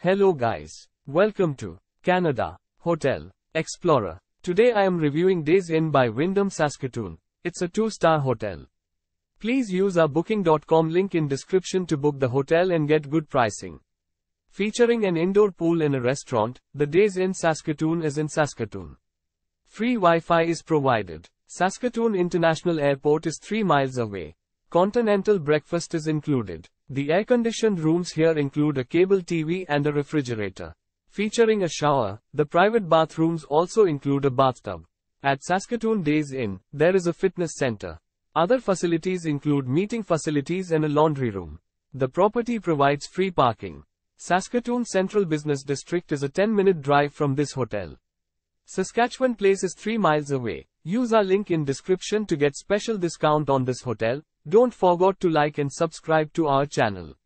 Hello guys. Welcome to Canada Hotel Explorer. Today I am reviewing Days Inn by Wyndham Saskatoon. It's a 2-star hotel. Please use our booking.com link in description to book the hotel and get good pricing. Featuring an indoor pool and a restaurant, the Days Inn Saskatoon is in Saskatoon. Free Wi-Fi is provided. Saskatoon International Airport is 3 miles away. Continental breakfast is included. The air-conditioned rooms here include a cable TV and a refrigerator. Featuring a shower, the private bathrooms also include a bathtub. At Saskatoon Days Inn, there is a fitness center. Other facilities include meeting facilities and a laundry room. The property provides free parking. Saskatoon Central Business District is a 10-minute drive from this hotel. Saskatchewan Place is 3 miles away. Use our link in description to get special discount on this hotel. Don't forget to like and subscribe to our channel.